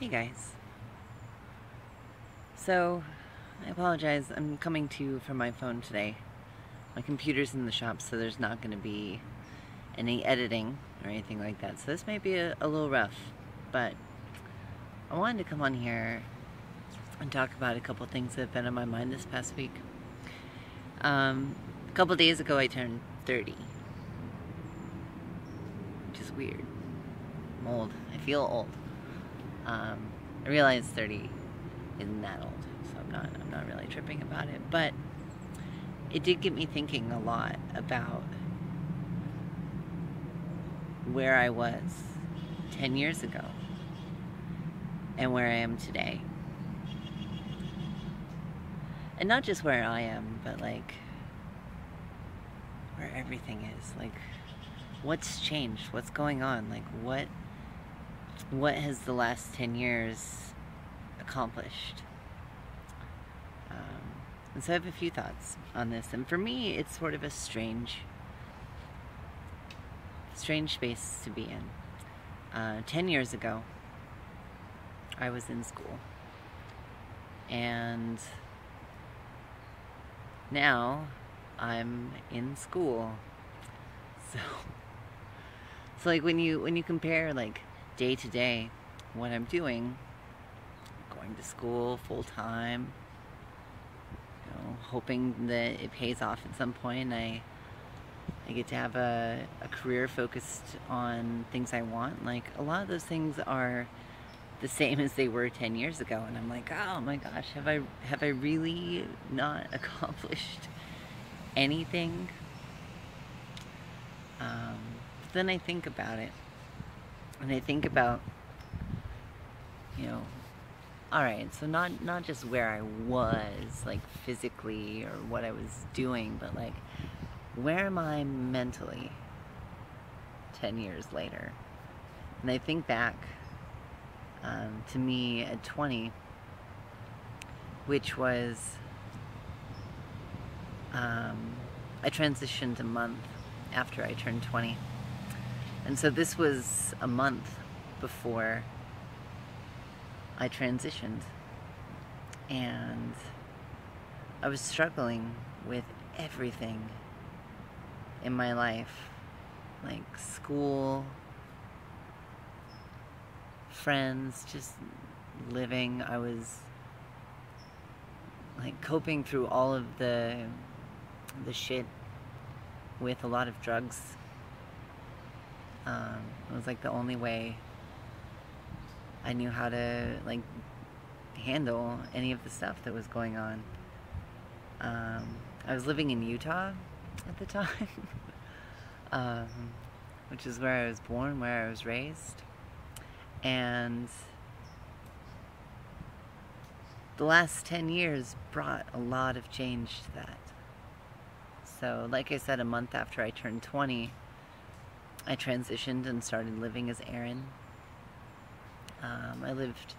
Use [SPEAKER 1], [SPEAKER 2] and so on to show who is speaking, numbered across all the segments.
[SPEAKER 1] Hey guys. So, I apologize. I'm coming to you from my phone today. My computer's in the shop, so there's not going to be any editing or anything like that. So this may be a, a little rough, but I wanted to come on here and talk about a couple things that have been on my mind this past week. Um, a couple days ago, I turned 30, which is weird. I'm old. I feel old. Um, I realize 30 isn't that old, so I'm not I'm not really tripping about it. But it did get me thinking a lot about where I was 10 years ago and where I am today. And not just where I am, but like where everything is. Like what's changed? What's going on? Like what what has the last 10 years accomplished? Um, and so I have a few thoughts on this. And for me, it's sort of a strange, strange space to be in. Uh, 10 years ago, I was in school. And now I'm in school. So, so like when you when you compare like day to day what I'm doing, going to school full time, you know, hoping that it pays off at some point. I I get to have a, a career focused on things I want. Like a lot of those things are the same as they were 10 years ago and I'm like, "Oh my gosh, have I have I really not accomplished anything?" Um, then I think about it and I think about, you know, all right, so not not just where I was, like physically or what I was doing, but like where am I mentally 10 years later? And I think back um, to me at 20, which was, um, I transitioned a month after I turned 20. And so this was a month before I transitioned. And I was struggling with everything in my life like school, friends, just living. I was like coping through all of the the shit with a lot of drugs um, it was like the only way I knew how to like handle any of the stuff that was going on. Um, I was living in Utah at the time, um, which is where I was born, where I was raised, and the last 10 years brought a lot of change to that. So, like I said, a month after I turned 20, I transitioned and started living as Erin. Um, I lived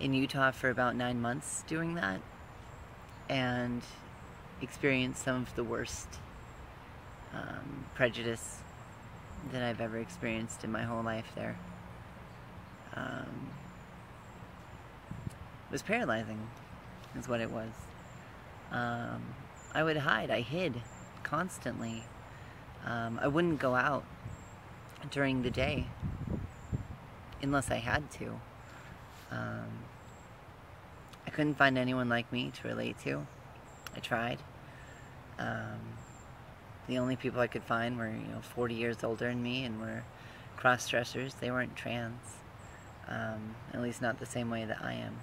[SPEAKER 1] in Utah for about nine months doing that and experienced some of the worst um, prejudice that I've ever experienced in my whole life there. Um, it was paralyzing, is what it was. Um, I would hide, I hid constantly. Um, I wouldn't go out during the day unless I had to. Um, I couldn't find anyone like me to relate to. I tried. Um, the only people I could find were, you know, 40 years older than me and were cross-dressers. They weren't trans. Um, at least not the same way that I am.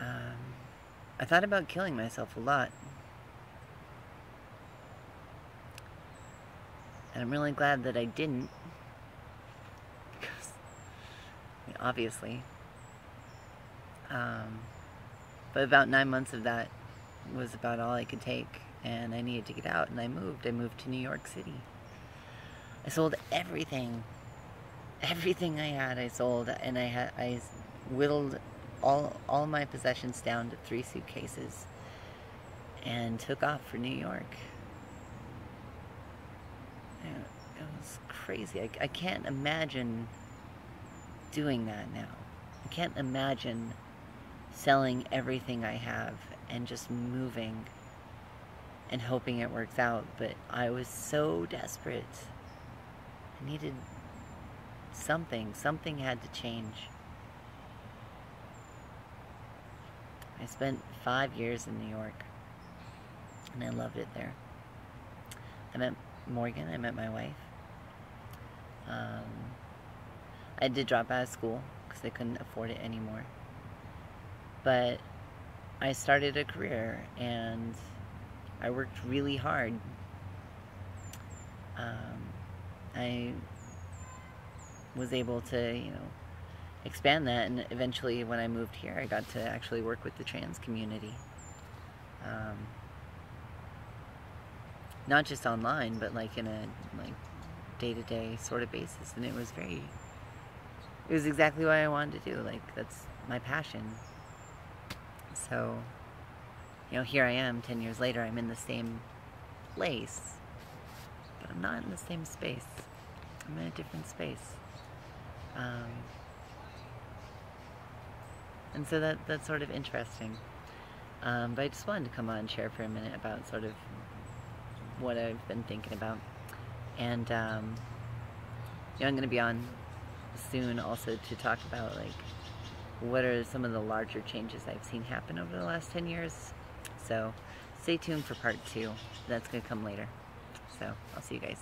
[SPEAKER 1] Um, I thought about killing myself a lot. And I'm really glad that I didn't. Because, I mean, obviously. Um, but about nine months of that was about all I could take. And I needed to get out, and I moved. I moved to New York City. I sold everything. Everything I had, I sold, and I had I whittled all all my possessions down to three suitcases, and took off for New York it was crazy. I, I can't imagine doing that now. I can't imagine selling everything I have and just moving and hoping it works out. But I was so desperate. I needed something. Something had to change. I spent five years in New York and I loved it there. I met Morgan, I met my wife. Um, I did drop out of school because I couldn't afford it anymore. But I started a career and I worked really hard. Um, I was able to, you know, expand that, and eventually, when I moved here, I got to actually work with the trans community. Um, not just online, but like in a like day-to-day sort of basis, and it was very. It was exactly what I wanted to do. Like that's my passion. So, you know, here I am. Ten years later, I'm in the same place, but I'm not in the same space. I'm in a different space. Um, and so that that's sort of interesting. Um, but I just wanted to come on and share for a minute about sort of what I've been thinking about. And um, you know, I'm going to be on soon also to talk about like what are some of the larger changes I've seen happen over the last 10 years. So stay tuned for part two. That's going to come later. So I'll see you guys.